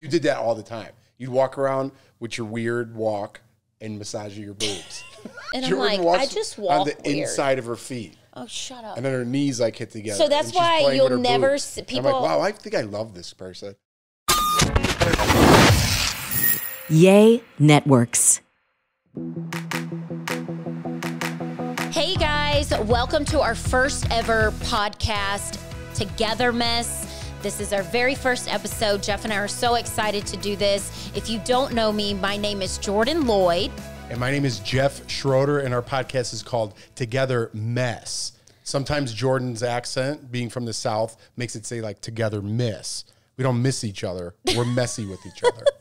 You did that all the time. You'd walk around with your weird walk and massage your boobs. And I'm like, walks I just walk on the weird. inside of her feet. Oh, shut up. And then her knees like hit together. So that's why you'll never boobs. see- I'm people- like, wow, I think I love this person. YEA Networks. Hey guys, welcome to our first ever podcast, Together Mess. This is our very first episode. Jeff and I are so excited to do this. If you don't know me, my name is Jordan Lloyd. And my name is Jeff Schroeder, and our podcast is called Together Mess. Sometimes Jordan's accent, being from the South, makes it say like Together Miss. We don't miss each other. We're messy with each other.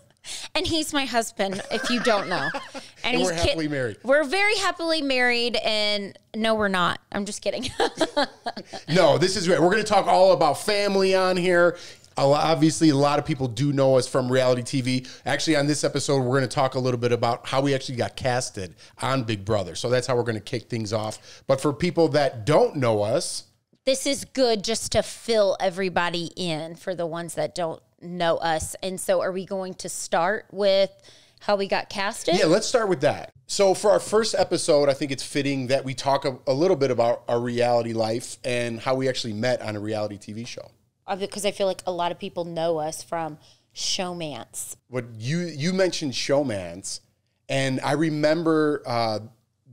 And he's my husband, if you don't know. And, And we're he's ki- happily married. We're very happily married, and no, we're not. I'm just kidding. No, this is great. We're going to talk all about family on here. Obviously, a lot of people do know us from reality TV. Actually, on this episode, we're going to talk a little bit about how we actually got casted on Big Brother. So that's how we're going to kick things off. But for people that don't know us, this is good just to fill everybody in for the ones that don't know us. And so, are we going to start with how we got casted? Yeah, let's start with that. So, for our first episode, I think it's fitting that we talk a, a little bit about our reality life and how we actually met on a reality TV show. Because I feel like a lot of people know us from Showmance. What you you mentioned showmance, and I remember uh,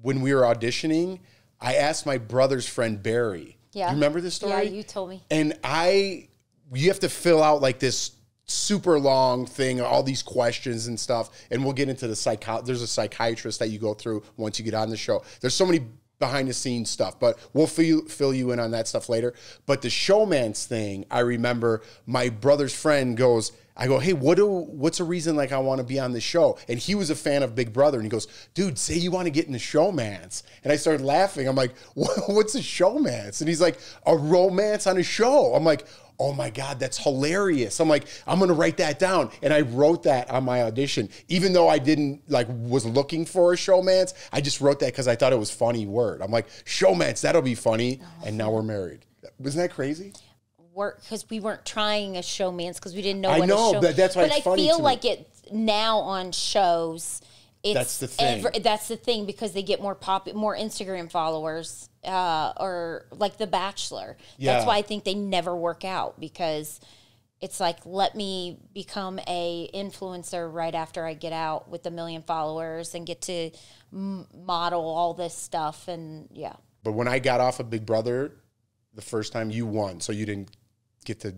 when we were auditioning, I asked my brother's friend Barry. Yeah. you remember this story? Yeah, you told me. And I, you have to fill out like this super long thing, all these questions and stuff. And we'll get into the psycho. There's a psychiatrist that you go through once you get on the show. There's so many behind the scenes stuff, but we'll fill, fill you in on that stuff later. But the showmance thing, I remember my brother's friend goes, I go, hey, what do what's a reason like I want to be on the show? And he was a fan of Big Brother, and he goes, dude, say you want to get into showmance. And I started laughing. I'm like, what, what's a showmance? And he's like, a romance on a show. I'm like, oh my god, that's hilarious. I'm like, I'm gonna write that down, and I wrote that on my audition, even though I didn't like was looking for a showmance. I just wrote that because I thought it was funny word. I'm like, showmance, that'll be funny. And now we're married. Wasn't that crazy? Work because we weren't trying a showmance because we didn't know. I what know, a show, but that's why But it's I funny feel to me. like it now on shows. It's That's the thing. every- that's the thing because they get more pop, more Instagram followers, uh, or like The Bachelor. Yeah. That's why I think they never work out because it's like let me become a influencer right after I get out with a million followers and get to m- model all this stuff and yeah. But when I got off of Big Brother, the first time you won, so you didn't get to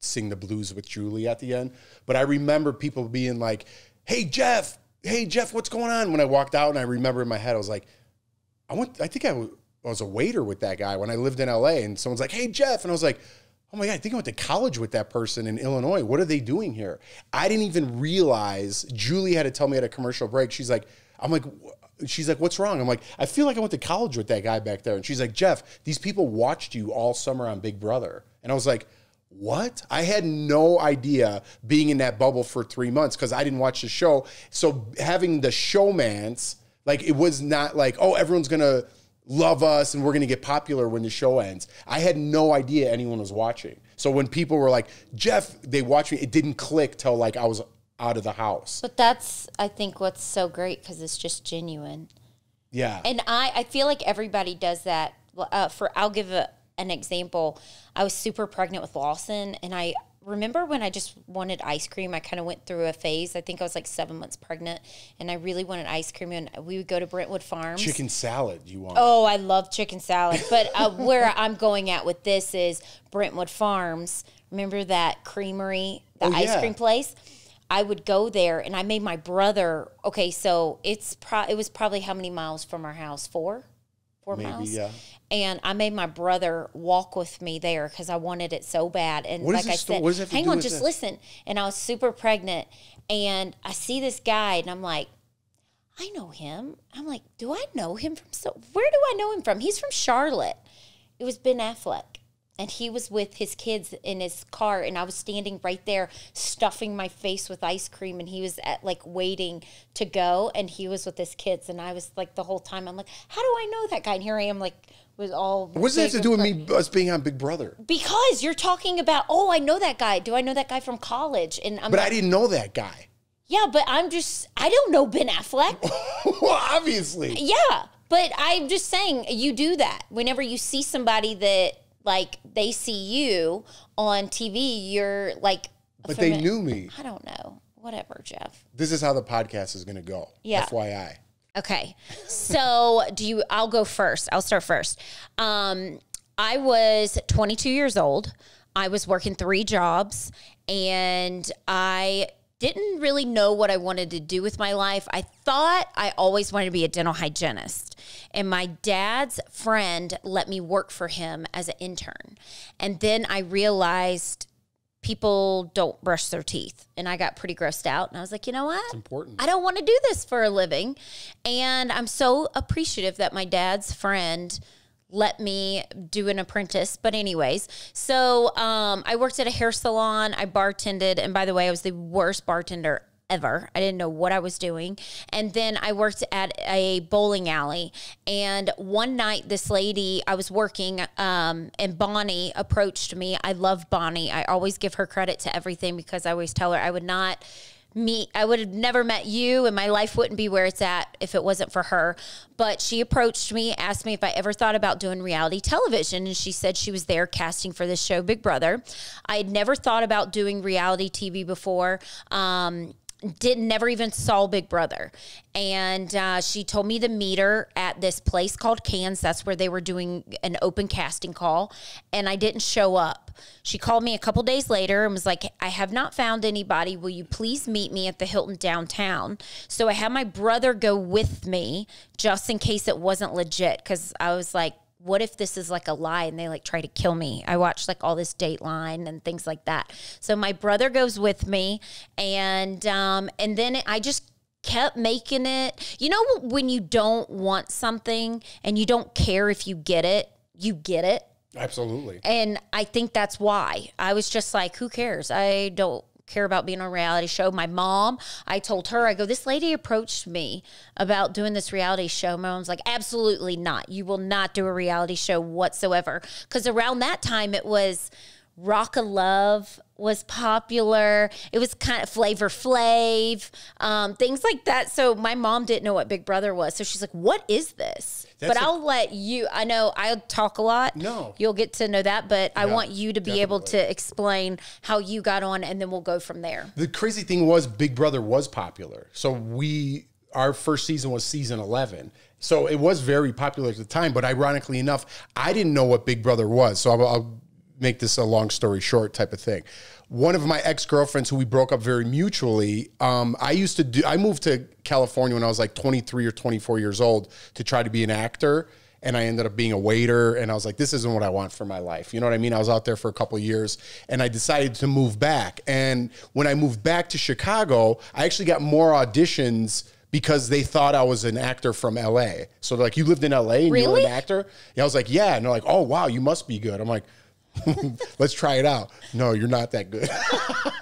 sing the blues with Julie at the end. But I remember people being like, "Hey Jeff, hey Jeff, what's going on?" When I walked out, and I remember in my head, I was like, "I went. I think I I was a waiter with that guy when I lived in LA." And someone's like, "Hey Jeff," and I was like. Oh my God, I think I went to college with that person in Illinois. What are they doing here? I didn't even realize. Julie had to tell me at a commercial break. She's like, I'm like, she's like, what's wrong? I'm like, I feel like I went to college with that guy back there. And she's like, Jeff, these people watched you all summer on Big Brother. And I was like, what? I had no idea being in that bubble for three months because I didn't watch the show. So having the showmance, like it was not like, oh, everyone's gonna love us and we're gonna get popular when the show ends. I had no idea anyone was watching. So when people were like, Jeff, they watched me, it didn't click till like I was out of the house. But that's I think what's so great because it's just genuine. Yeah. And I, I feel like everybody does that. Uh, for I'll give a, an example. I was super pregnant with Lawson, and I remember when I just wanted ice cream. I kind of went through a phase. I think I was like seven months pregnant, and I really wanted ice cream. And we would go to Brentwood Farms. Chicken salad, you want? Oh, I love chicken salad. But uh, where I'm going at with this is Brentwood Farms. Remember that creamery, the Oh, ice yeah. cream place? I would go there and I made my brother. Okay, so it's pro- it was probably how many miles from our house? Four, four Maybe, miles. yeah. And I made my brother walk with me there because I wanted it so bad. And What like I said, what does that hang on, just this? listen. And I was super pregnant, and I see this guy, and I'm like, I know him. I'm like, do I know him from so? Where do I know him from? He's from Charlotte. It was Ben Affleck, and he was with his kids in his car, and I was standing right there, stuffing my face with ice cream, and he was at like waiting to go, and he was with his kids, and I was like the whole time, I'm like, how do I know that guy? And here I am, like was all. What does that have to do with me us being on Big Brother? Because you're talking about, oh, I know that guy. Do I know that guy from college? And I'm But like, I didn't know that guy. yeah, but I'm just, I don't know Ben Affleck. well, obviously. yeah, but I'm just saying, you do that whenever you see somebody that like they see you on TV. You're like, But they knew me. I don't know. Whatever, Jeff. This is how the podcast is going to go. Yeah. FYI. Okay. So, do you I'll go first. I'll start first. Um I was 22 years old. I was working 3 jobs and I didn't really know what I wanted to do with my life. I thought I always wanted to be a dental hygienist. And my dad's friend let me work for him as an intern. And then I realized people don't brush their teeth. And I got pretty grossed out. And I was like, you know what? Important. I don't want to do this for a living. And I'm so appreciative that my dad's friend let me do an apprentice. But anyways, so um, I worked at a hair salon. I bartended, and by the way, I was the worst bartender ever. I didn't know what I was doing. And then I worked at a bowling alley. And one night, this lady, I was working, um, and Bonnie approached me. I love Bonnie. I always give her credit to everything because I always tell her I would not meet I would have never met you and my life wouldn't be where it's at if it wasn't for her. But she approached me, asked me if I ever thought about doing reality television and she said she was there casting for this show Big Brother. I had never thought about doing reality TV before. Um did never even saw Big Brother, and uh, she told me to meet her at this place called Cans. That's where they were doing an open casting call, and I didn't show up. She called me a couple days later and was like, "I have not found anybody. Will you please meet me at the Hilton downtown?" So I had my brother go with me just in case it wasn't legit, because I was like what if this is like a lie and they like try to kill me? I watched like all this Dateline and things like that. So my brother goes with me, and um, and then I just kept making it. You know when you don't want something and you don't care if you get it, you get it. Absolutely. And I think that's why I was just like, who cares? I don't care about being on a reality show. My mom, I told her, I go, this lady approached me about doing this reality show. My mom's like, absolutely not. You will not do a reality show whatsoever. Because around that time, it was Rock of Love was popular. It was kind of Flavor Flav, um, things like that. So my mom didn't know what Big Brother was. So she's like, "What is this?" That's but I'll let you. I know I talk a lot. No. you'll get to know that. But I want you to be able to explain how you got on, and then we'll go from there. The crazy thing was Big Brother was popular. So we our first season was season 11. So it was very popular at the time, but ironically enough, I didn't know what Big Brother was. So I'll, I'll make this a long story short type of thing. One of my ex-girlfriends who we broke up very mutually, um, I used to do I moved to California when I was like 23 or 24 years old to try to be an actor and I ended up being a waiter. And I was like, this isn't what I want for my life. You know what I mean? I was out there for a couple of years and I decided to move back. And when I moved back to Chicago, I actually got more auditions because they thought I was an actor from LA. So they're like, you lived in LA and you were an actor? And I was like, yeah. And they're like, oh, wow, you must be good. I'm like, let's try it out. No, you're not that good.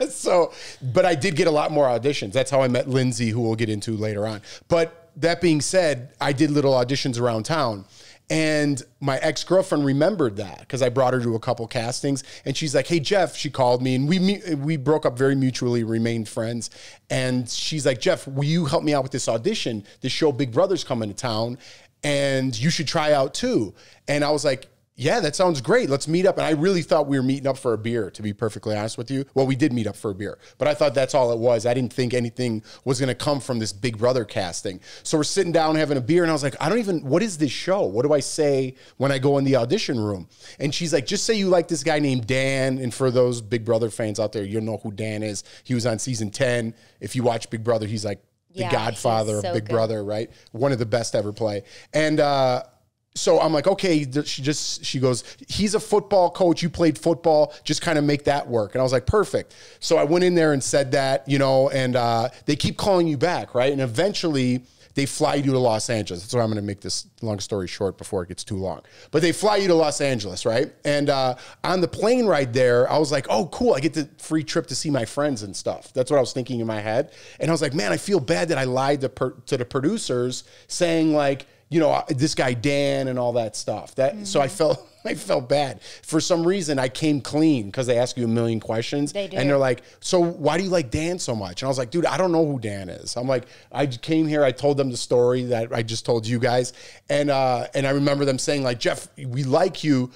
so, but I did get a lot more auditions. That's how I met Lindsay, who we'll get into later on. But that being said, I did little auditions around town. And my ex girlfriend remembered that because I brought her to a couple castings, and she's like, "Hey Jeff," she called me, and we we broke up very mutually, remained friends. And she's like, "Jeff, will you help me out with this audition? This show Big Brother's coming to town, and you should try out too." And I was like, yeah, that sounds great. Let's meet up. And I really thought we were meeting up for a beer, to be perfectly honest with you. Well, we did meet up for a beer, but I thought that's all it was. I didn't think anything was going to come from this Big Brother casting. So we're sitting down having a beer, and I was like, I don't even, what is this show? What do I say when I go in the audition room? And she's like, just say you like this guy named Dan. And for those Big Brother fans out there, you'll know who Dan is. He was on season 10. If you watch Big Brother, he's like the Yeah, godfather of so Big good. Brother, right? One of the best ever play. And, uh, so I'm like, okay, she just, she goes, he's a football coach. You played football. Just kind of make that work. And I was like, perfect. So I went in there and said that, you know, and uh, they keep calling you back, right? And eventually they fly you to Los Angeles. That's why I'm going to make this long story short before it gets too long. But they fly you to Los Angeles, right? And uh, on the plane ride there, I was like, oh, cool. I get the free trip to see my friends and stuff. That's what I was thinking in my head. And I was like, man, I feel bad that I lied to, to the producers saying, like, you know, this guy Dan and all that stuff. That so I Mm-hmm. felt I felt bad. For some reason I came clean because they ask you a million questions. They do. And they're like, So why do you like Dan so much? And I was like, dude, I don't know who Dan is. I'm like, I came here, I told them the story that I just told you guys. And uh and I remember them saying, like, Jeff, we like you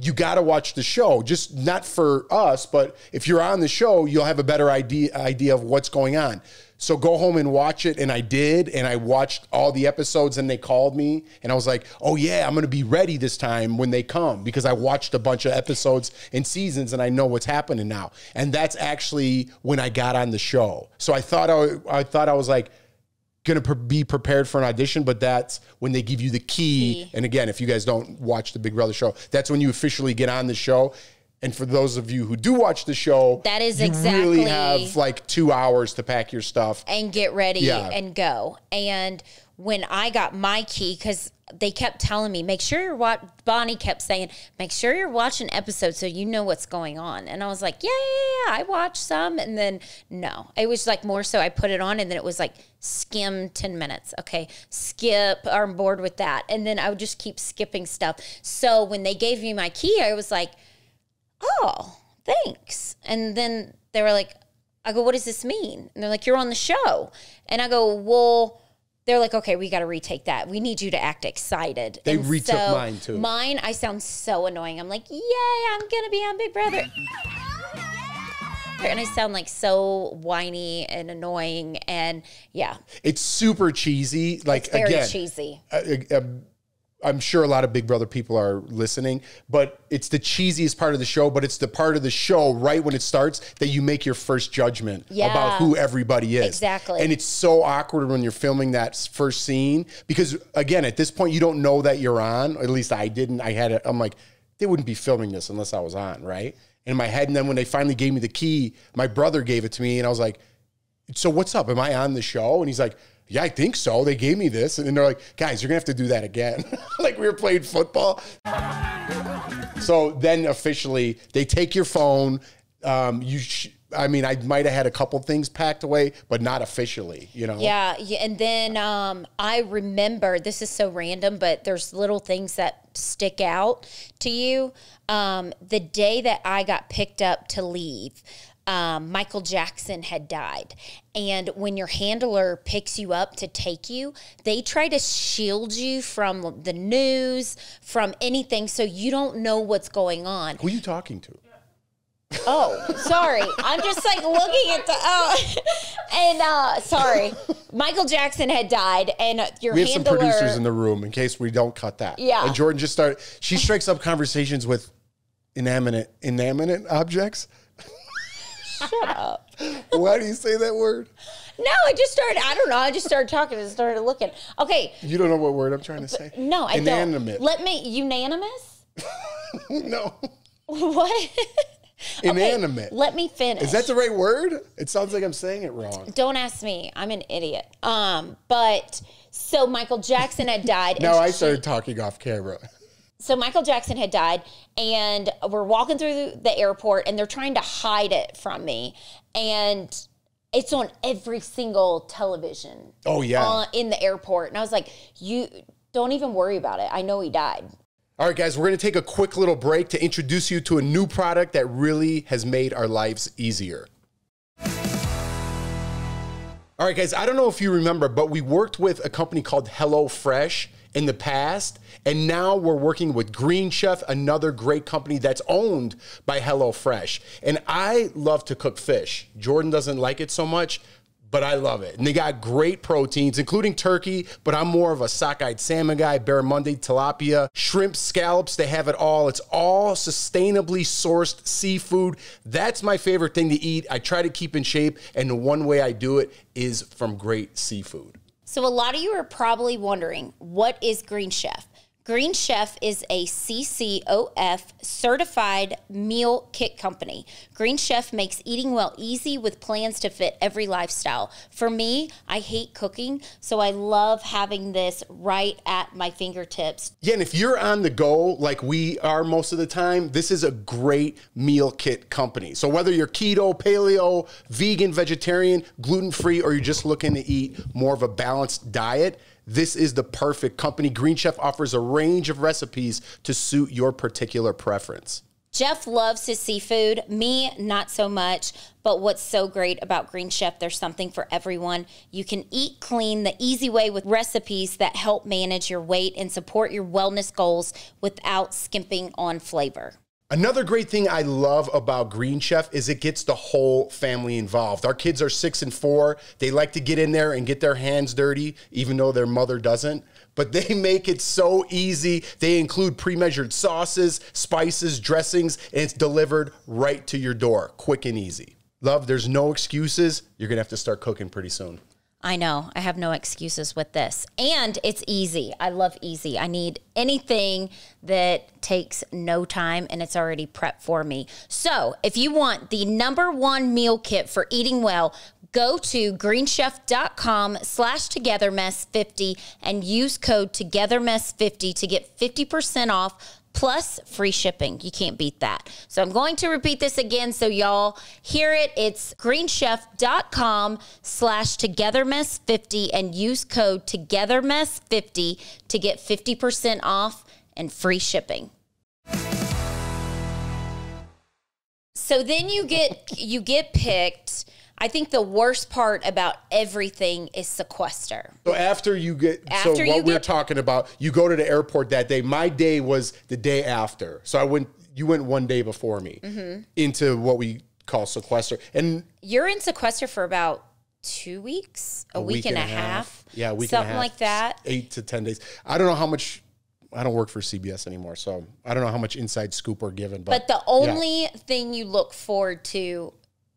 you got to watch the show just not for us but if you're on the show you'll have a better idea idea of what's going on so go home and watch it and i did and i watched all the episodes and they called me and i was like oh yeah i'm going to be ready this time when they come because i watched a bunch of episodes and seasons and i know what's happening now and that's actually when i got on the show so i thought i, I thought i was like going to be prepared for an audition, but that's when they give you the key. Key. And again, if you guys don't watch the Big Brother show, that's when you officially get on the show. And for those of you who do watch the show, That is you really have like two hours to pack your stuff. and get ready Yeah. and go. And when I got my key, because they kept telling me, make sure you're what Bonnie kept saying, make sure you're watching episodes so you know what's going on. And I was like, yeah, yeah, yeah, I watched some. And then no, it was like more so I put it on and then it was like skim 10 minutes. Okay, skip, I'm bored with that. And then I would just keep skipping stuff. So when they gave me my key, I was like, oh, thanks. And then they were like, I go, what does this mean? And they're like, you're on the show. And I go, well, they're like, okay, we got to retake that. We need you to act excited. They And retook so mine, too. Mine, I sound so annoying. I'm like, yay, I'm going to be on Big Brother. And I sound like so whiny and annoying. And yeah, It's super cheesy. Like it's very again, cheesy. uh, uh, I'm sure a lot of Big Brother people are listening, but it's the cheesiest part of the show. But it's the part of the show right when it starts that you make your first judgment Yeah. about who everybody is. Exactly. And it's so awkward when you're filming that first scene because, again, at this point you don't know that you're on. At least I didn't. I had. it. I'm like, they wouldn't be filming this unless I was on, right? In my head, and then when they finally gave me the key, my brother gave it to me, and I was like, so what's up? Am I on the show? And he's like, yeah, I think so. They gave me this. And then they're like, guys, you're going to have to do that again. like we were playing football. So then officially, they take your phone. Um, you, I mean, I might have had a couple things packed away, but not officially, you know? Yeah, yeah, and then um, I remember this is so random, but there's little things that stick out to you. Um, the day that I got picked up to leave, um, Michael Jackson had died, and when your handler picks you up to take you, they try to shield you from the news, from anything, so you don't know what's going on. Who are you talking to? Oh, sorry. I'm just like looking at the oh, and uh, sorry. Michael Jackson had died, and your We have some producers in the room in case we don't cut that. Yeah. And Jordan just started, she strikes up conversations with inanimate, inanimate objects. Shut up. Why do you say that word? No, I just started. I don't know. I just started talking and started looking. Okay. You don't know what word I'm trying to say? No, I Inanimate. don't. Let me. Unanimous? no. What? Inanimate. Let me finish. Is that the right word? It sounds like I'm saying it wrong. Don't ask me. I'm an idiot. Um, but so Michael Jackson had died. and Now I she- started talking off camera. So Michael Jackson had died, and we're walking through the, airport, and they're trying to hide it from me, and it's on every single television. Oh, yeah. in the airport, and I was like, "You don't even worry about it. I know he died." All right, guys, we're going to take a quick little break to introduce you to a new product that really has made our lives easier. All right, guys, I don't know if you remember, but we worked with a company called HelloFresh in the past, and now we're working with Green Chef, another great company that's owned by HelloFresh. And I love to cook fish. Jordan doesn't like it so much, but I love it. And they got great proteins, including turkey, but I'm more of a sockeye salmon guy, barramundi, tilapia, shrimp, scallops. They have it all. It's all sustainably sourced seafood. That's my favorite thing to eat. I try to keep in shape, and the one way I do it is from great seafood. So, a lot of you are probably wondering what is Green Chef? Green Chef is a CCOF certified meal kit company. Green Chef makes eating well easy with plans to fit every lifestyle. For me, I hate cooking, so I love having this right at my fingertips. Yeah, and if you're on the go like we are most of the time, this is a great meal kit company. So whether you're keto, paleo, vegan, vegetarian, gluten free, or you're just looking to eat more of a balanced diet, this is the perfect company. Green Chef offers a range of recipes to suit your particular preference. Jeff loves his seafood. Me, not so much. But what's so great about Green Chef, there's something for everyone. You can eat clean the easy way with recipes that help manage your weight and support your wellness goals without skimping on flavor. Another great thing I love about Green Chef is it gets the whole family involved. Our kids are six and four. They like to get in there and get their hands dirty, even though their mother doesn't. But they make it so easy. They include pre measured sauces, spices, dressings, and it's delivered right to your door, quick and easy. Love, there's no excuses. You're to have to start cooking pretty soon. I know. I have no excuses with this. And it's easy. I love easy. I need anything that takes no time and it's already prepped for me. So, if you want the number one meal kit for eating well, go to greenchef.com slash togethermess50 and use code togethermess50 to get 50% off plus free shipping. You can't beat that. So I'm going to repeat this again so y'all hear it. It's greenchef.com slash togethermess50 and use code togethermess50 to get 50% off and free shipping. So then you get you get picked. I think the worst part about everything is sequester. So after you get, After so what we're talking about, you go to the airport that day. My day was the day after. So I went, you went one day before me Mm-hmm. into what we call sequester. And You're in sequester for about two weeks, a, week, and, a half. Yeah, a week something and a half. like that. Eight to 10 days. I don't know how much, I don't work for CBS anymore. So I don't know how much inside scoop we're given. But, But the yeah. only thing you look forward to,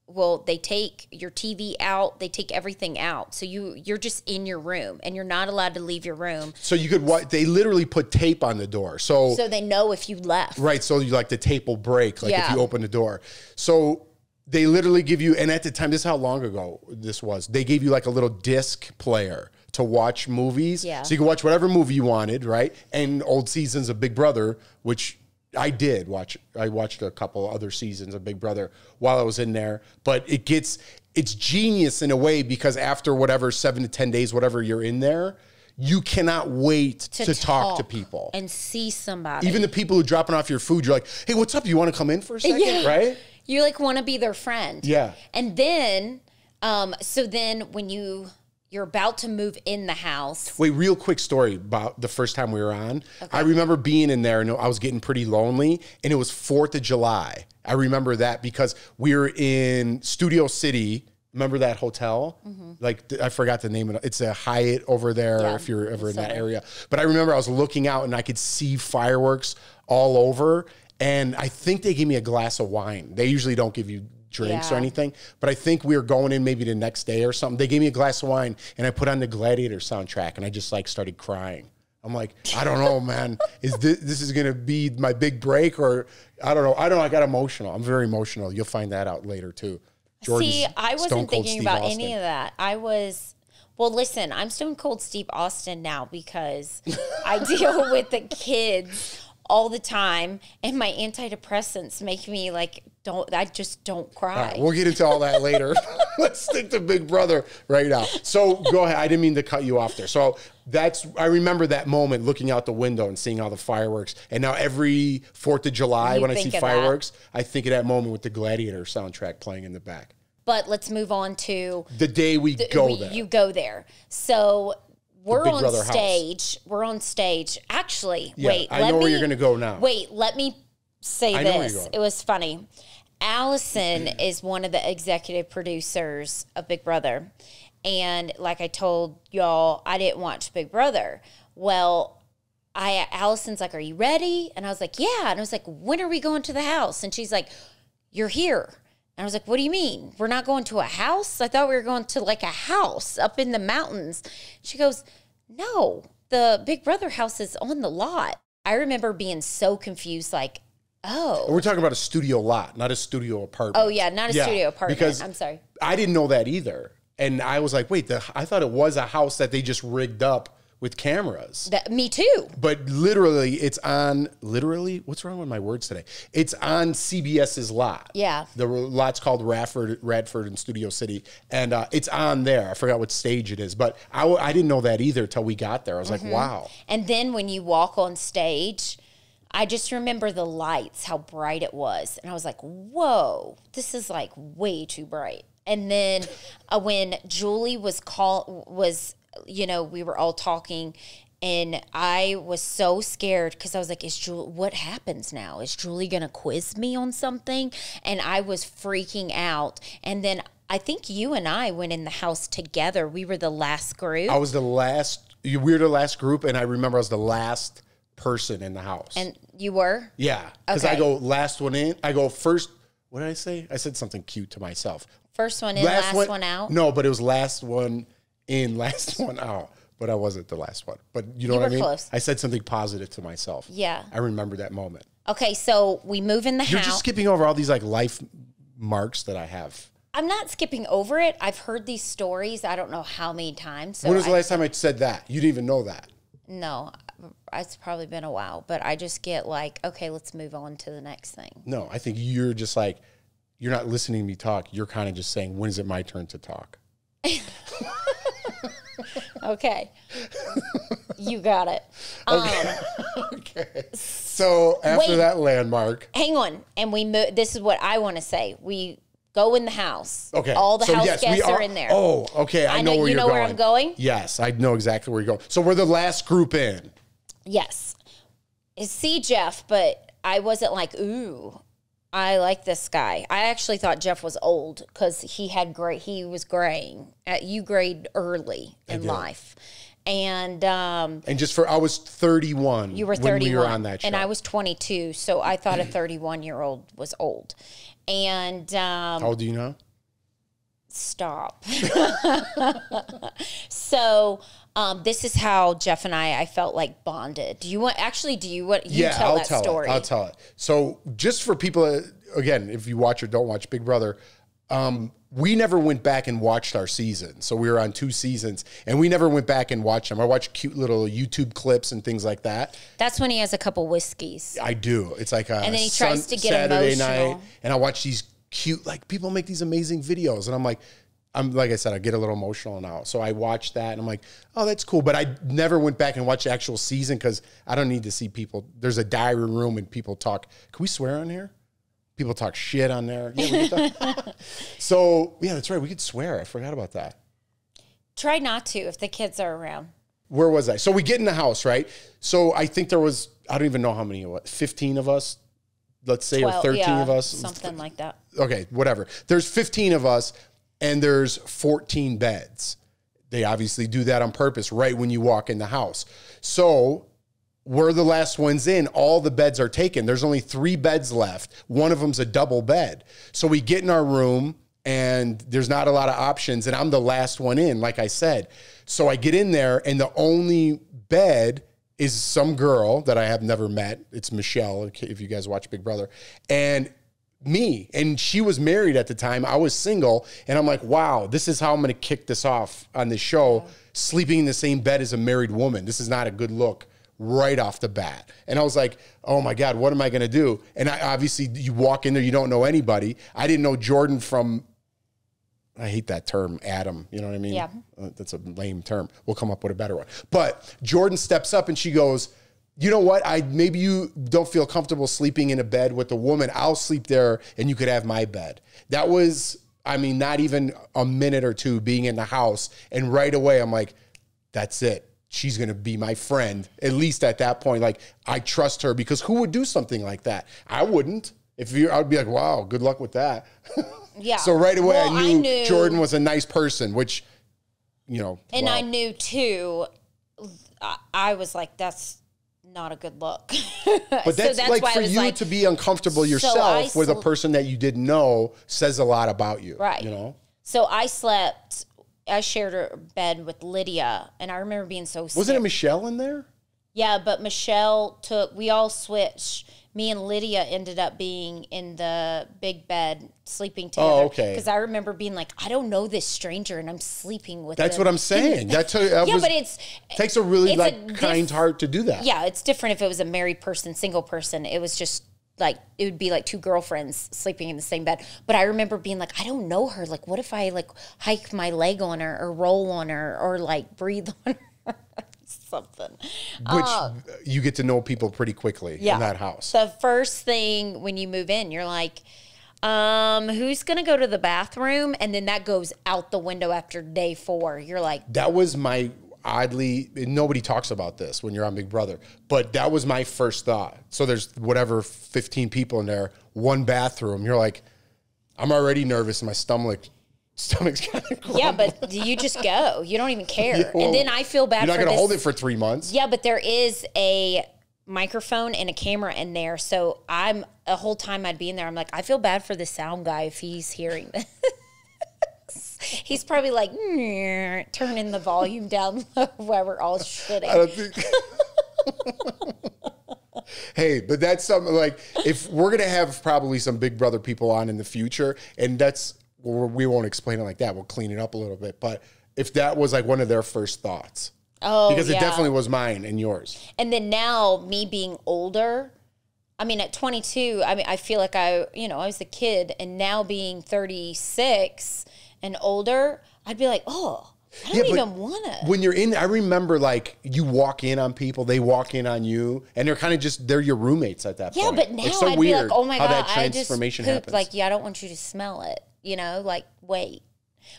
well, they take your TV out, they take everything out, so you you're just in your room and you're not allowed to leave your room, So you could, what they literally put tape on the door. So, so they know if you left. Right. So you like the tape will break, like Yeah. if you open the door. So they literally give you, and at the time, this is how long ago this was. They gave you like a little disc player to watch movies. Yeah. So you can watch whatever movie you wanted, right? And old seasons of Big Brother, which I did watch. I watched a couple other seasons of Big Brother while I was in there. But it gets, it's genius in a way because after whatever seven to 10 days, whatever you're in there, you cannot wait to, talk, to people. and see somebody. Even the people who are dropping off your food, you're like, hey, what's up? You want to come in for a second? Yeah. Right? you like want to be their friend. Yeah. And then, um, so then when you you're about to move in the house, Wait, real quick story about the first time we were on. I remember being in there and I was getting pretty lonely, and it was 4th of July. I remember that because we were in Studio City. Remember that hotel? Mm-hmm. Like, I forgot the name of it. It's a Hyatt over there Yeah, if you're ever in that area. But I remember I was looking out and I could see fireworks all over. And I think they gave me a glass of wine. They usually don't give you drinks or anything. But I think we were going in maybe the next day or something. They gave me a glass of wine and I put on the Gladiator soundtrack and I just like started crying. I'm like, I don't know, man. Is this this is gonna be my big break or I don't know. I don't know. I got emotional. I'm very emotional. You'll find that out later too. Jordan's See, I wasn't thinking Steve about Austin. any of that. I was, well, listen, I'm Stone Cold Steve Austin now because I deal with the kids all the time, and my antidepressants make me like don't. I just don't cry. Right, we'll get into all that later. Let's stick to Big Brother right now. So go ahead. I didn't mean to cut you off there. So that's I remember that moment looking out the window and seeing all the fireworks. And now every Fourth of July You when I see of that. fireworks, I think of that moment with the Gladiator soundtrack playing in the back. but let's move on to The day we go we- there. You go there. So we're on Brother house. stage. We're on stage. Actually, Yeah, wait. I let know where you're gonna go now. Wait, let me say I know where you're this. going. It was funny. Allison is one of the executive producers of Big Brother. And like I told y'all, I didn't watch Big Brother. Well, I Allison's like, "Are you ready?" And I was like, "Yeah." And I was like, "When are we going to the house?" And she's like, "You're here." And I was like, "What do you mean? We're not going to a house? I thought we were going to like a house up in the mountains." She goes, "No, the Big Brother house is on the lot." I remember being so confused, like, "Oh, We're talking about a studio lot, not a studio apartment. oh yeah, not a studio apartment." Because I'm sorry. I didn't know that either. And I was like, wait, the, I thought it was a house that they just rigged up with cameras. That, me too. But literally, it's on. Literally, what's wrong with my words today? It's on CBS's lot. Yeah. the lot's called Radford, Radford in Studio City, and uh, it's on there. I forgot what stage it is, but I, I didn't know that either till we got there. I was Mm-hmm. like, wow. And then when you walk on stage, I just remember the lights, how bright it was. And I was like, whoa, this is like way too bright. And then uh, when Julie was call was, you know, we were all talking and I was so scared because I was like, is Julie, what happens now? Is Julie to quiz me on something? And I was freaking out. And then I think you and I went in the house together. We were the last group. I was the last. You we were the last group, and I remember I was the last person in the house. and you were? yeah, because I go last one in. I go first. What did I say? I said something cute to myself. First one in, last, one, out. No, but it was last one in, last one out. But I wasn't the last one. But you know You what I mean? close. I said something positive to myself. Yeah. I remember that moment. Okay, so we move in the house. You're just skipping over all these like life marks that I have. I'm not skipping over it. I've heard these stories. I don't know how many times. So when was the I, last time I said that? You didn't even know that. no, it's probably been a while. But I just get like, okay, let's move on to the next thing. No, I think you're just like, you're not listening to me talk. You're kind of just saying, when is it my turn to talk? Okay, you got it. Um, Okay. So after Wait. that landmark, hang on, and we move. This is what I want to say. We go in the house. okay. all the so house yes, guests we are, in there. Oh, okay. I, I know, know- where you know going. where I'm going? Yes, I know exactly where you're going. So we're the last group in. Yes. See Jeff, but I wasn't like, ooh, I like this guy. I actually thought Jeff was old because he had gray. He was graying. Uh, you grayed early in life, and um, And just for, I was 31. you were when thirty-one, we were on that show. and I was twenty-two. So I thought a thirty-one-year-old was old. And um, How old do you know? stop. so um, this is how Jeff and I I felt like bonded. Do you want actually? Do you want you yeah, tell I'll that tell story? it. I'll tell it. So just for people, uh, again, if you watch or don't watch Big Brother, um, we never went back and watched our season. So we were on two seasons, and we never went back and watched them. I watched cute little YouTube clips and things like that. That's when he has a couple whiskeys. I do. It's like a And then he tries to get Saturday emotional. night, and I watch these cute like people make these amazing videos, and I'm like. I'm like I said, I get a little emotional now. So I watched that and I'm like, oh, that's cool. But I never went back and watched the actual season because I don't need to see people. There's a diary room and people talk. Can we swear on here? People talk shit on there. Yeah, we so yeah, that's right. We could swear. I forgot about that. Try not to if the kids are around. Where was I? So we get in the house, right? So I think there was I don't even know how many of us, 15 of us, let's say, or 13 yeah, of us. something like that. okay, whatever. There's 15 of us and there's 14 beds. They obviously do that on purpose right when you walk in the house. So we're the last ones in. All the beds are taken. There's only three beds left. One of them's a double bed. So we get in our room and there's not a lot of options. And I'm the last one in, like I said. So I get in there and the only bed is some girl that I have never met. It's Michelle, if you guys watch Big Brother. And me and she was married at the time i was single and i'm like wow this is how i'm going to kick this off on this show sleeping in the same bed as a married woman this is not a good look right off the bat and i was like oh my god what am i going to do and I, obviously you walk in there you don't know anybody i didn't know jordan from I hate that term, Adam. You know what I mean? Yeah. Uh, that's a lame term. We'll come up with a better one. But Jordan steps up and she goes, "You know what? I maybe you don't feel comfortable sleeping in a bed with a woman. I'll sleep there, and you could have my bed." That was, I mean, not even a minute or two being in the house, and right away I'm like, "That's it." She's gonna be my friend, at least at that point. Like I trust her because who would do something like that? I wouldn't. If you, I'd be like, "Wow, good luck with that." Yeah. So right away, Well, I, I knew knew- Jordan was a nice person, which, you know, And wow. I knew too. I was like, that's not a good look. But that's, like for you to be uncomfortable yourself with a person that you didn't know says a lot about you, Right. You know, So I slept. I shared a bed with Lydia, and I remember being so. wasn't sick. it Michelle in there? Yeah, but Michelle took. We all switched. Me and Lydia ended up being in the big bed sleeping oh, together. Oh, okay. Because I remember being like, I don't know this stranger, and I'm sleeping with. That's them. what I'm saying. That's that Yeah, was, but it's takes a really a like diff- kind heart to do that. yeah, it's different if it was a married person, single person. It was just like it would be like two girlfriends sleeping in the same bed. But I remember being like, I don't know her. Like, what if I like hike my leg on her or roll on her or like breathe on her? Something. which you get to know people pretty quickly Yeah. in that house. The first thing when you move in, you're like, um, who's gonna go to the bathroom? And then that goes out the window after day four. You're like, that was my oddly nobody talks about this when you're on Big Brother, but that was my first thought. So there's whatever 15 people in there, one bathroom. You're like, I'm already nervous. My stomach stomach's kind of yeah, but you just go. You don't even care. Well, and then I feel bad You're not gonna hold it for three months. Yeah, but there is a microphone and a camera in there. So I'm a whole time I'd be in there. I'm like, I feel bad for the sound guy if he's hearing this. he's probably like turning the volume down low while we're all shitting. I don't think. hey, but that's something like if we're gonna have probably some Big Brother people on in the future, and that's well, we won't explain it like that. We'll clean it up a little bit. But if that was like one of their first thoughts, oh, because yeah. it definitely was mine and yours. And then now, me being older, I mean, at 22, I mean, I feel like I, you know, I was a kid, and now being 36 and older, I'd be like, oh, I don't Yeah, even want to. When you're in, I remember like you walk in on people, they walk in on you, and they're kind of just they're your roommates at that Yeah, point. Yeah, but now it's so I'd weird be like, oh my how god, that I just transformation pooped. happens. Like, yeah, I don't want you to smell it. You know, like wait,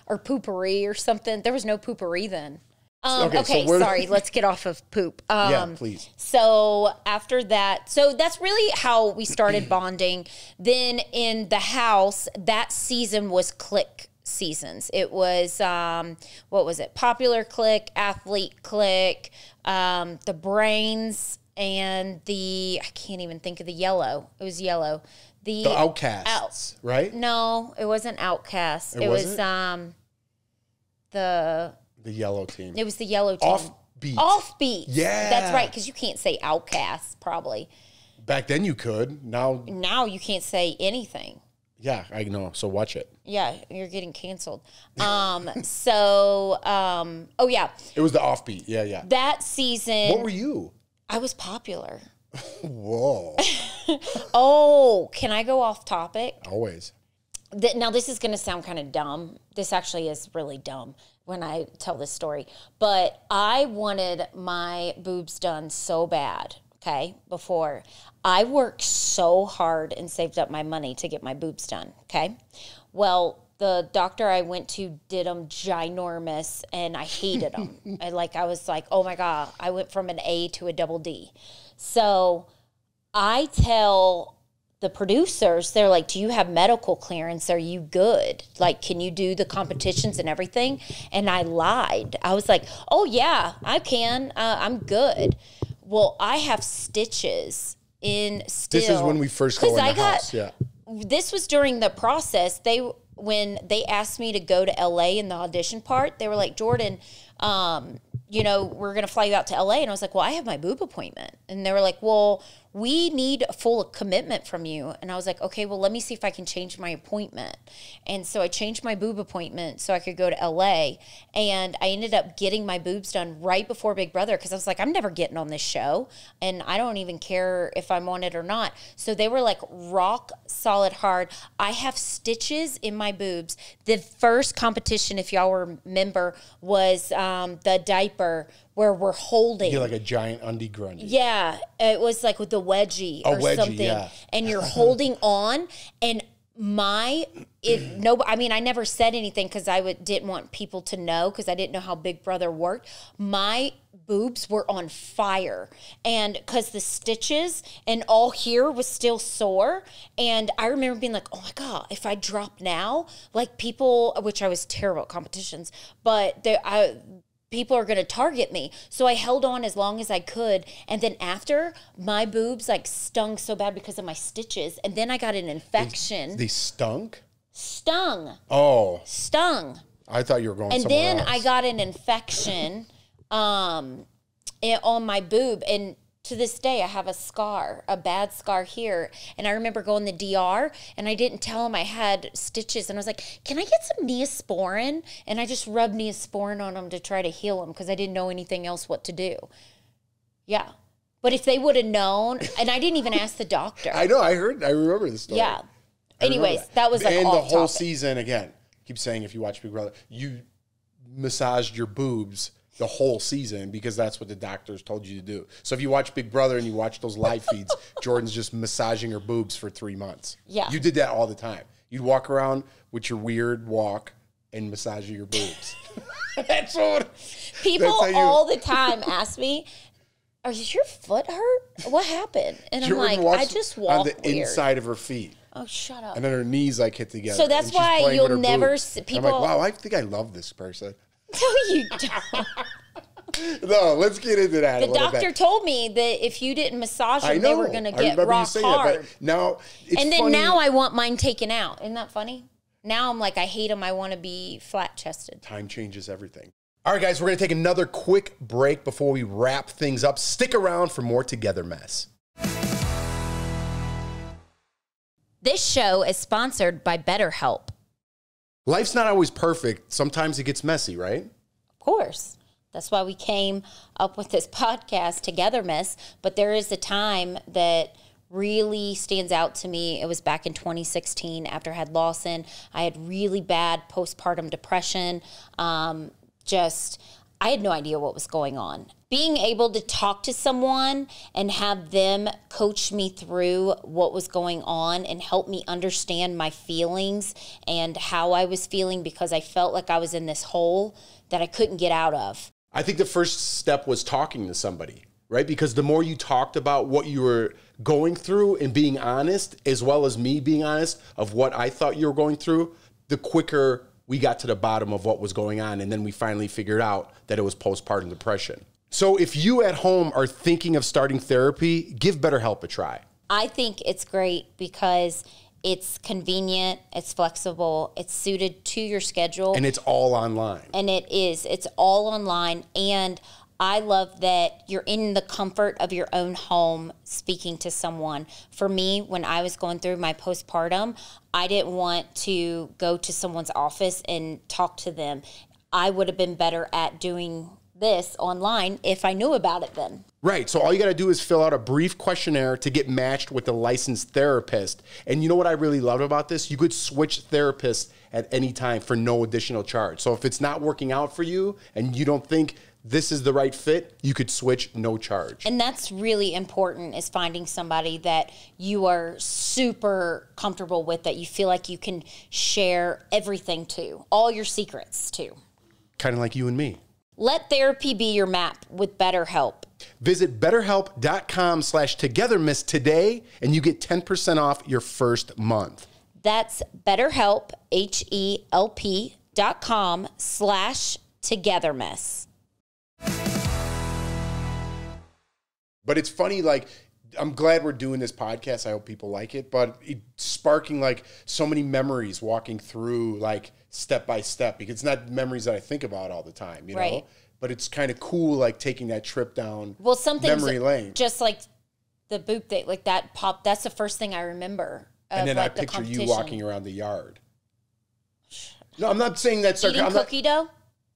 or poopery or something. There was no poopery then. Um, Okay, okay, so sorry. let's get off of poop. Um, Yeah, please. So after that, so that's really how we started bonding. Then in the house, that season was click seasons. It was um, what was it? Popular click, athlete click, um, the brains, and the I can't even think of the yellow. It was yellow. The, the outcasts, right? no, it wasn't outcast. It It, was um the The yellow team. it was the yellow team. Offbeat. Offbeat. Yeah. That's right, because you can't say outcast, probably. Back then you could. Now, Now you can't say anything. yeah, I know. So watch it. Yeah, you're getting canceled. Um, so um, oh yeah. It was the offbeat. Yeah, yeah. That season What were you? I was popular. Whoa. Oh, can I go off topic? Always. Th- now this is going to sound kind of dumb. This actually is really dumb when I tell this story. But I wanted my boobs done so bad. Okay, before I worked so hard and saved up my money to get my boobs done. Okay, well the doctor I went to did them ginormous, and I hated them. I like I was like, oh my god, I went from an A to a double D. So I tell the producers, they're like, Do you have medical clearance? Are you good? Like, can you do the competitions and everything? And I lied. I was like, Oh, yeah, I can. Uh, I'm good. Well, I have stitches in still. This is when we first go in I got- house. Yeah. this was during the process. They when they asked me to go to LA in the audition part, they were like, Jordan, um, you know, we're gonna fly you out to LA. And I was like, Well, I have my boob appointment. And they were like, Well, we need a full commitment from you. And I was like, Okay, well, let me see if I can change my appointment. And so I changed my boob appointment so I could go to LA. And I ended up getting my boobs done right before Big Brother because I was like, I'm never getting on this show. And I don't even care if I'm on it or not. So they were like rock solid hard. I have stitches in my boobs. The first competition, if y'all remember, was um, the diaper where we're holding. You're like a giant undie grundy. Yeah, it was like with the wedgie A or wedgie, something, yeah. and you're holding on. And my it no, I mean I never said anything because I would didn't want people to know because I didn't know how Big Brother worked. My boobs were on fire, and because the stitches and all here was still sore, and I remember being like, oh my god, if I drop now, like people, which I was terrible at competitions, but there I people are going to target me. So I held on as long as I could. And then after, my boobs like stung so bad because of my stitches. And then I got an infection. They stunk. stung, Oh, stung. I thought you were going. And then else. I got an infection um, on my boob. And to this day I have a scar, a bad scar here. And I remember going to the DR and I didn't tell him I had stitches. And I was like, can I get some Neosporin? And I just rubbed Neosporin on him to try to heal him because I didn't know anything else what to do. Yeah. But if they would have known, and I didn't even ask the doctor. I know. I heard. I remember the story. yeah. I Anyways, that. was like and the whole topic. season again. Keep saying if you watch Big Brother, you massaged your boobs the whole season because that's what the doctors told you to do. So if you watch Big Brother and you watch those live feeds, Jordan's just massaging her boobs for three months. Yeah. you did that all the time. You'd walk around with your weird walk and massaging your boobs. that's what. People That's all the time ask me, "Are your foot hurt? What happened?" And I'm like, "I just walk on the weird." inside of her feet. Oh, shut up! and then her knees like hit together. So that's why you'll never see- I'm people- like, wow, I think I love this person. No, you don't. No, let's get into that. The a little doctor bit. told me that if you didn't massage them, they were going to I get rock hard. Now, it's and then funny- now I want mine taken out. Isn't that funny? Now I'm like, I hate them. I want to be flat chested. time changes everything. All right, guys, we're gonna take another quick break before we wrap things up. Stick around for more Together Mess. This show is sponsored by BetterHelp. Life's not always perfect. Sometimes it gets messy, right? Of course. That's why we came up with this podcast, Together Miss. But there is a time that really stands out to me. It was back in 2016 after I had Lawson. I had really bad postpartum depression. Um, just, I had no idea what was going on. Being able to talk to someone and have them coach me through what was going on and help me understand my feelings and how I was feeling because I felt like I was in this hole that I couldn't get out of. I think the first step was talking to somebody, right? Because the more you talked about what you were going through and being honest, as well as me being honest of what I thought you were going through, the quicker we got to the bottom of what was going on. And then we finally figured out that it was postpartum depression. So if you at home are thinking of starting therapy, give BetterHelp a try. I think it's great because it's convenient, it's flexible, it's suited to your schedule. And it's all online. and it is it's all online and i love that you're in the comfort of your own home speaking to someone for me when i was going through my postpartum i didn't want to go to someone's office and talk to them i would have been better at doing this online if i knew about it then Right. So all you got to do is fill out a brief questionnaire to get matched with a licensed therapist. And you know what I really love about this? You could switch therapists at any time for no additional charge. So if it's not working out for you and you don't think this is the right fit, you could switch no charge. and that's really important is finding somebody that you are super comfortable with that you feel like you can share everything to all your secrets to kind of like you and me. Let therapy be your map with BetterHelp. Visit betterhelp.com slash togethermess today and you get 10% off your first month. That's BetterHelp, H-E-L-P dot com slash togethermess. But it's funny, like, I'm glad we're doing this podcast. I hope people like it. But it's sparking like so many memories walking through like step by step because it's not memories that I think about all the time, you know? But it's kind of cool like taking that trip down Well, something memory lane. just like the boop thing, like that pop. That's the first thing I remember. Of and then like I the picture you walking around the yard. No, I'm not saying that. Eating sarca- I'm not- cookie dough?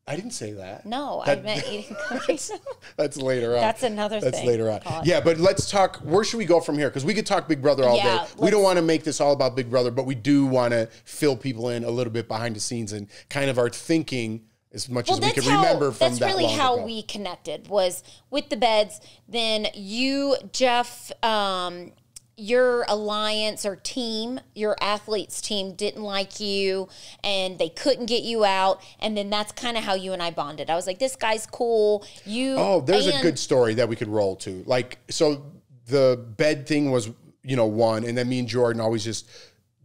I didn't say that. No, I That- meant eating cookies. That's later on. That's another thing. That's thing. later on. God. Yeah, but let's talk. Where should we go from here? Because we could talk Big Brother all Yeah, day. We don't want to make this all about Big Brother, but we do want to fill people in a little bit behind the scenes and kind of our thinking as much Well, as we that's can how. remember from that's that really how ago. we connected. Was with the beds. Then you, Jeff, um, your alliance or team, your athletes team didn't like you, and they couldn't get you out. And then that's kind of how you and I bonded. I was like, this guy's cool. You. Oh, there's a good story that we could roll to. Like, so the bed thing was, you know, one, and then me and Jordan always just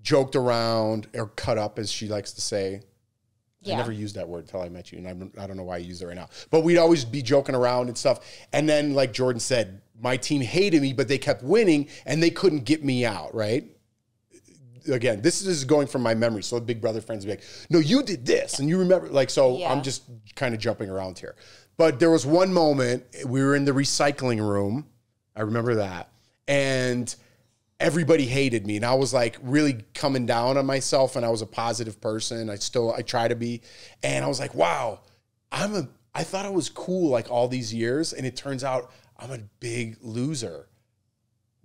joked around or cut up, as she likes to say. I never used that word until I met you, and I don't, I don't know why I use it right now. But we'd always be joking around and stuff. And then, like Jordan said, my team hated me, but they kept winning, and they couldn't get me out. Right? Again, this is going from my memory. So Big Brother friends would be like, "No, you did this," and you remember. Like, so Yeah. I'm just kind of jumping around here. But there was one moment we were in the recycling room, I remember that. And everybody hated me and I was like really coming down on myself and I was a positive person. I still I try to be. And I was like, wow, I'm a I thought I was cool like all these years and it turns out I'm a big loser.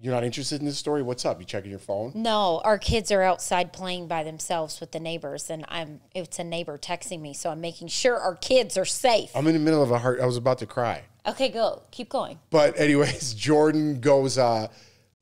You're not interested in this story? What's up? You checking your phone? No, our kids are outside playing by themselves with the neighbors, and I'm it's a neighbor texting me, so I'm making sure our kids are safe. I'm in the middle of a heart. I was about to cry. Okay, go. Keep going. But anyways, Jordan goes, uh,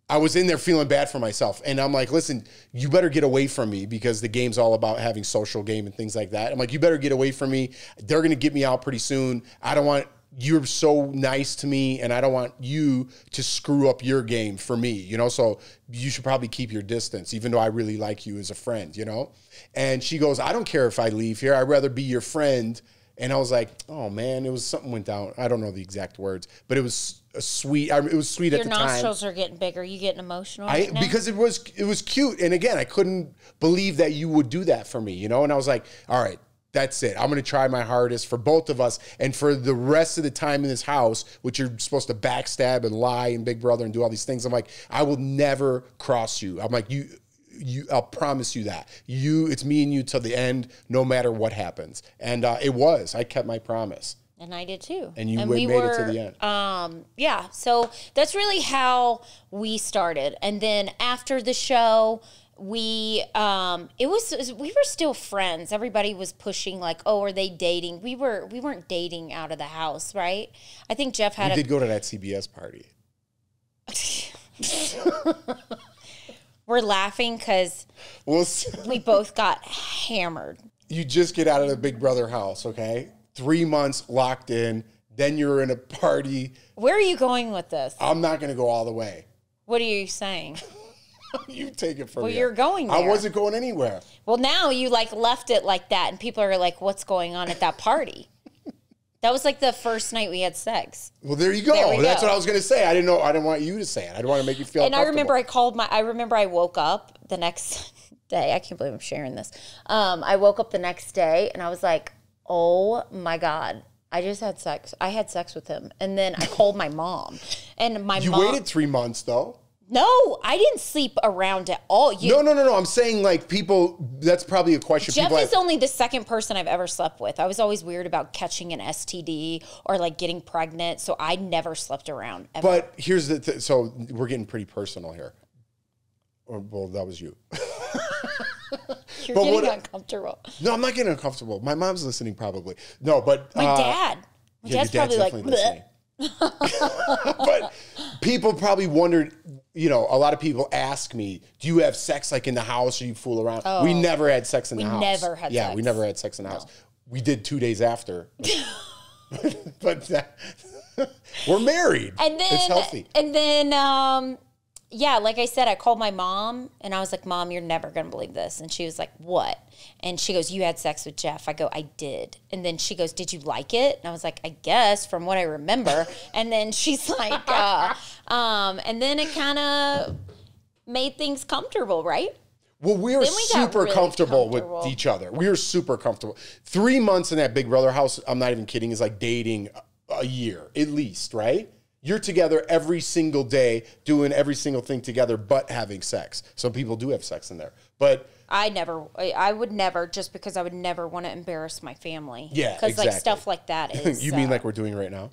I was in there feeling bad for myself. And I'm like, listen, you better get away from me because the game's all about having social game and things like that. I'm like, you better get away from me. They're gonna get me out pretty soon. I don't want you're so nice to me and I don't want you to screw up your game for me, you know? So you should probably keep your distance, even though I really like you as a friend, you know? And she goes, I don't care if I leave here. I'd rather be your friend. And I was like, oh man, it was something went down. I don't know the exact words, but it was a sweet. I mean, it was sweet Your at the time. Your nostrils are getting bigger. You getting emotional? I right because it was it was cute, and again, I couldn't believe that you would do that for me, you know. And I was like, all right, that's it. I'm going to try my hardest for both of us, and for the rest of the time in this house, which you're supposed to backstab and lie and Big Brother and do all these things. I'm like, I will never cross you. I'm like you. You, I'll promise you that you, it's me and you till the end, no matter what happens. And uh, it was. I kept my promise. And I did too. And you made it to the end. Um, yeah, so that's really how we started, and then after the show. We um it was we were still friends. Everybody was pushing like, "Oh, are they dating?" We were we weren't dating out of the house, right? I think Jeff had We a did go to that CBS party. We're laughing Well, s- we both got hammered. you just get out of the Big Brother house, okay? Three months locked in, then you're in a party. Where are you going with this? I'm not going to go all the way. What are you saying? you take it from me. Well, me. you're going I wasn't going anywhere. Well, now you like left it like that, and people are like, "What's going on at that party?" that was like the first night we had sex, Well, there you go. There we That's go. what I was going to say. I didn't know. I didn't want you to say it. I didn't want to make you feel. and I remember I called my. I remember I woke up the next day. I can't believe I'm sharing this. Um, I woke up the next day and I was like, "Oh my god." I just had sex. I had sex with him, and then I called my mom, and my You mom. waited three months though. No, I didn't sleep around at all. You, No, no, no, no. I'm saying like people. That's probably a question. Jeff people is have, only the second person I've ever slept with. I was always weird about catching an STD or like getting pregnant, so I never slept around. Ever. but here's the. Th- so we're getting pretty personal here. Or, well, that was you. You're but getting what- uncomfortable. No, I'm not getting uncomfortable. My mom's listening probably. No, but My uh, dad. My Yeah, dad's your probably like, definitely "Bleh." listening. but people probably wondered, you know, a lot of people ask me, do you have sex like in the house or you fool around? we never had sex in the house. Oh. never had Yeah, we never had sex in the house. We did two days after. but that, we're married. and then it's healthy. and then um yeah like i said i called my mom and i was like mom you're never gonna believe this and she was like what and she goes you had sex with jeff i go i did and then she goes did you like it and i was like i guess from what i remember and then she's like uh, um and then it kind of made things comfortable right Well, we were we super really comfortable, comfortable. with each other. We were super comfortable. Three months in that Big Brother house, I'm not even kidding, is like dating a year at least, right? You're together every single day, doing every single thing together, but having sex. Some people do have sex in there, but I never, I would never, just because I would never want to embarrass my family. Yeah, because like stuff like that is. you mean uh, like we're doing right now?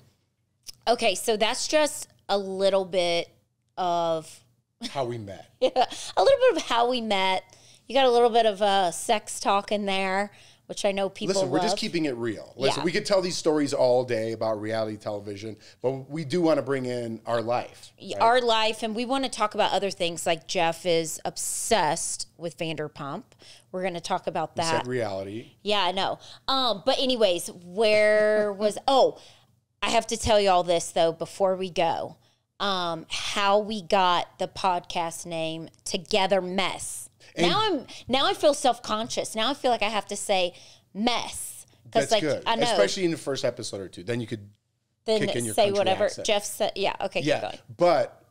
Okay, so that's just a little bit of How we met. a little bit of how we met. You got a little bit of uh, sex talk in there, which I know people Listen, we're just keeping it real. Listen, Yeah. we could tell these stories all day about reality television, but we do want to bring in our life. right? our life, and we want to talk about other things. Like Jeff is obsessed with Vanderpump. We're going to talk about that. Reality. Yeah, I know. Um, but anyways, where was oh, I have to tell you all this though before we go. Um, how we got the podcast name Together Mess. Now I'm now I feel self conscious. Now I feel like I have to say mess. Because like good. I know Especially in the first episode or two. Then you could then kick in your say whatever accent. Jeff said. Yeah, okay, keep Yeah, going. but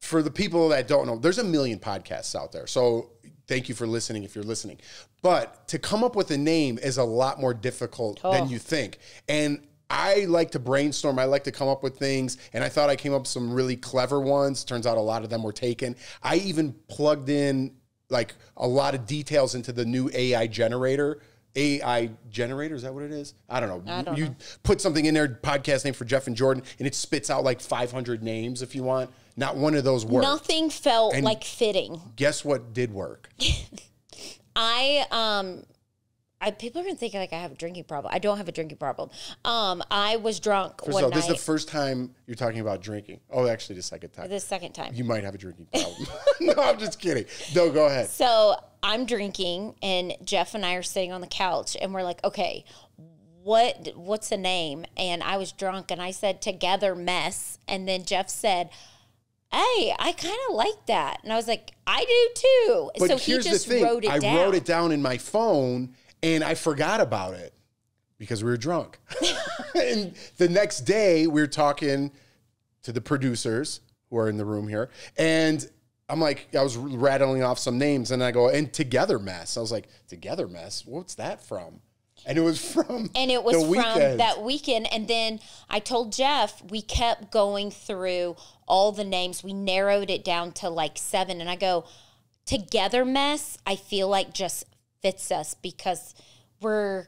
for the people that don't know, there's a million podcasts out there. So thank you for listening if you're listening. But to come up with a name is a lot more difficult Oh. than you think. And I like to brainstorm. I like to come up with things, and I thought I came up with some really clever ones. Turns out a lot of them were taken. I even plugged in like a lot of details into the new AI generator. AI generator is that what it is? I don't know. I don't you know. put something in there, podcast name for Jeff and Jordan, and it spits out like 500 names if you want. Not one of those worked. Nothing felt And- like fitting. Guess what did work? I um I people are gonna think like I have a drinking problem. I don't have a drinking problem. Um I was drunk First one all, this is the first time you're talking about drinking. Oh, actually, the second time. the second time. You might have a drinking problem. no, I'm just kidding. No, go ahead. So I'm drinking, and Jeff and I are sitting on the couch, and we're like, okay, what what's the name? And I was drunk, and I said together mess, and then Jeff said. Hey, I kind of like that, and I was like, I do too. But so he here's just the thing: wrote it I down. wrote it down in my phone, and I forgot about it because we were drunk. and the next day, we were talking to the producers who are in the room here, and I'm like, I was rattling off some names, and I go, and Together Mess. I was like, Together Mess. What's that from? And it was from and it was from weekend. that weekend and then i told jeff we kept going through all the names we narrowed it down to like seven and i go together mess i feel like just fits us because we're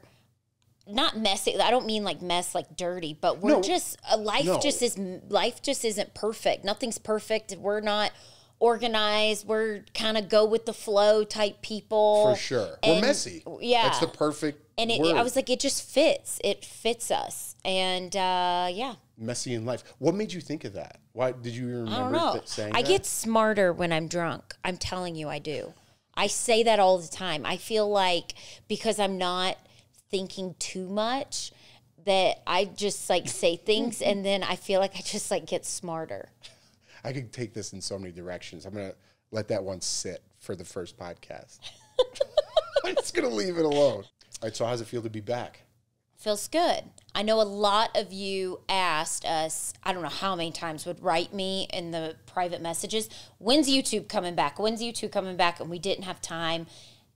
not messy i don't mean like mess like dirty but we're No. just uh, life No. just is life just isn't perfect nothing's perfect we're not organized we're kind of go with the flow type people for sure. We're messy. yeah that's the perfect and it. I was like, it just fits. It fits us, and uh, yeah, messy in life. What made you think of that? Why did you remember I don't know. saying I that? get smarter when I'm drunk. I'm telling you, I do. I say that all the time. I feel like because I'm not thinking too much, that I just like say things, and then I feel like I just like get smarter. I could take this in so many directions. I'm gonna let that one sit for the first podcast. I'm just gonna leave it alone. All right. So how's it feel to be back? Feels good. I know a lot of you asked us, I don't know how many times, would write me in the private messages, when's YouTube coming back? When's YouTube coming back? And we didn't have time.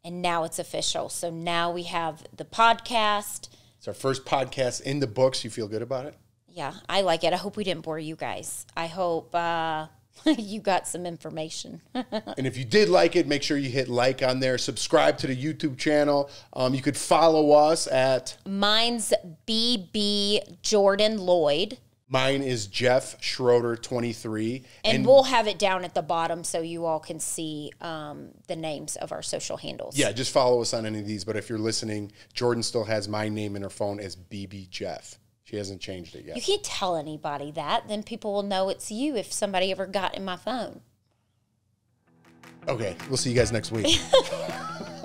And now it's official. So now we have the podcast. It's our first podcast in the books. You feel good about it? Yeah, I like it. I hope we didn't bore you guys. I hope uh, you got some information. And if you did like it, make sure you hit like on there. Subscribe to the YouTube channel. Um, you could follow us at Mine's BB Jordan Lloyd. mine is Jeff Schroeder 23. And, we'll have it down at the bottom so you all can see um, the names of our social handles. Yeah, just follow us on any of these. But if you're listening, Jordan still has my name in her phone as BB Jeff. She hasn't changed it yet. You can't tell anybody that. Then people will know it's you if somebody ever got in my phone. Okay, we'll see you guys next week.